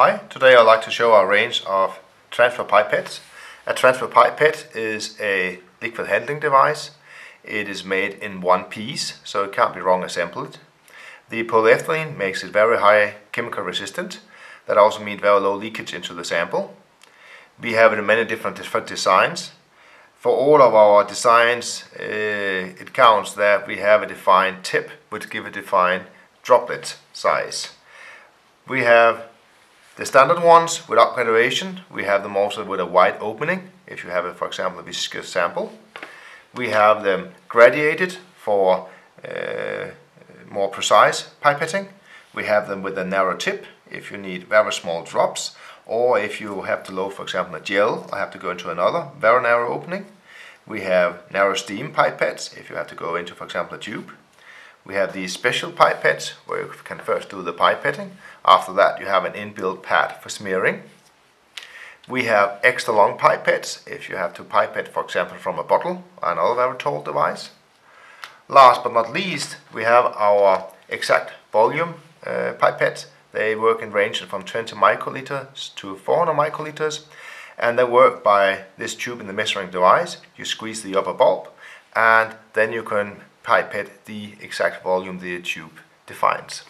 Hi, today I'd like to show our range of transfer pipettes. A transfer pipette is a liquid handling device. It is made in one piece, so it can't be wrong assembled. The polyethylene makes it very high chemical resistant. That also means very low leakage into the sample. We have it in many different, different designs. For all of our designs, uh, it counts that we have a defined tip, which give a defined droplet size. We have the standard ones without graduation, we have them also with a wide opening, if you have, a, for example, a viscous sample. We have them graduated for uh, more precise pipetting. We have them with a narrow tip, if you need very small drops, or if you have to load, for example, a gel, I have to go into another very narrow opening. We have narrow stem pipettes, if you have to go into, for example, a tube. We have these special pipettes where you can first do the pipetting. After that you have an inbuilt pad for smearing. We have extra long pipettes if you have to pipette for example from a bottle, another tall device. Last but not least we have our exact volume uh, pipettes. They work in range from 20 microliters to 400 microliters and they work by this tube in the measuring device. You squeeze the upper bulb and then you can pipette the exact volume the tube defines.